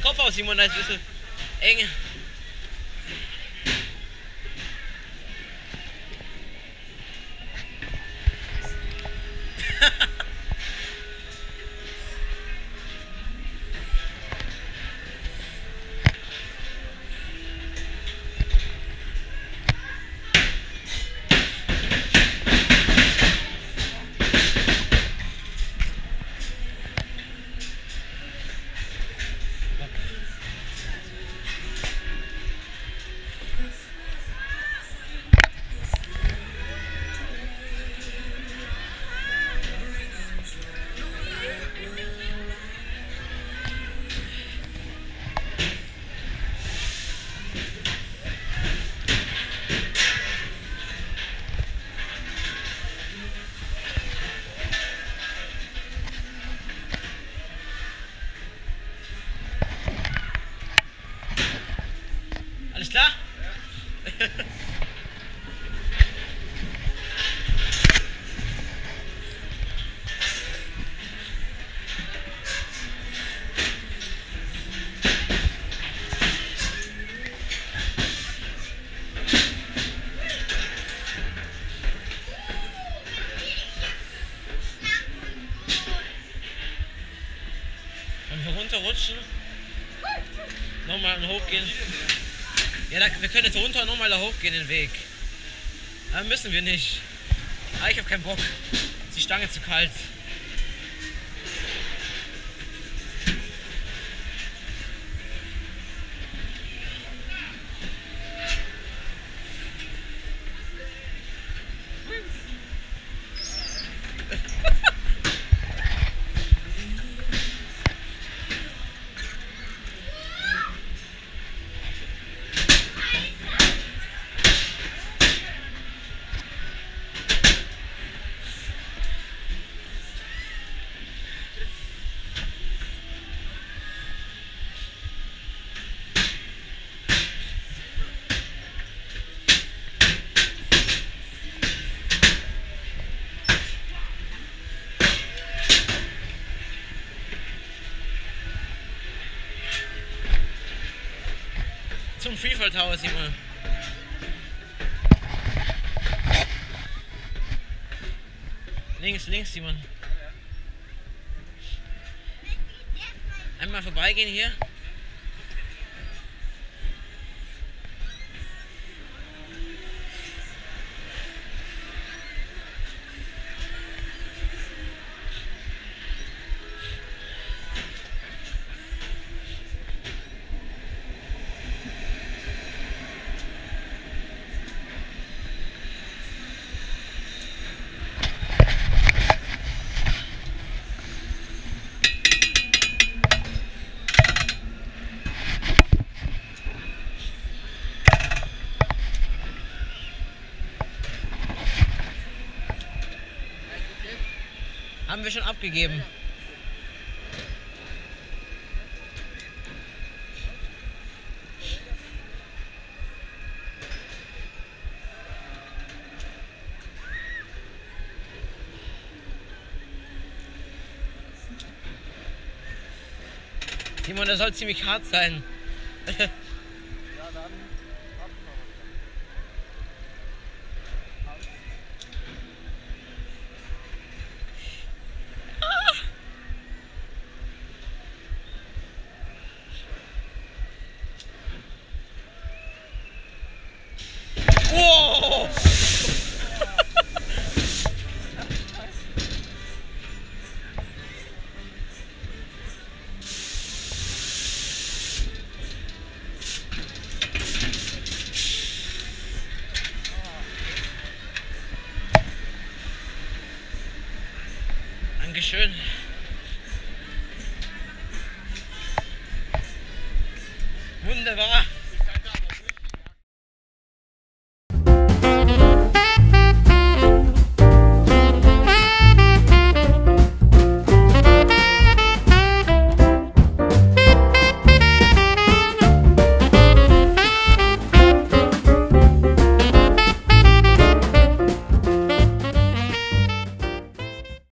den Kopf aus, Simon, da ist ein bisschen eng. Wir runterrutschen, nochmal hochgehen. Ja, da, wir können jetzt runter und nochmal da hochgehen den Weg. Aber müssen wir nicht. Ah, ich habe keinen Bock. Ist die Stange zu kalt. Freefall Tower, Simon. Links, links, Simon. Einmal vorbeigehen hier. Haben wir schon abgegeben. Simon, der soll ziemlich hart sein. 的方案